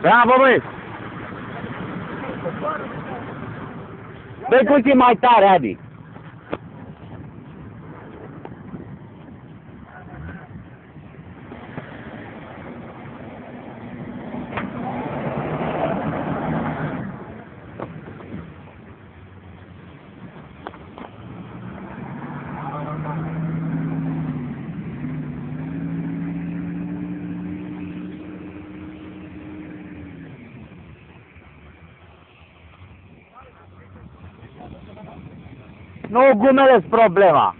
Bravo, băi! Dă-i puțin mai tare, Adi. Nu gumelesc problema.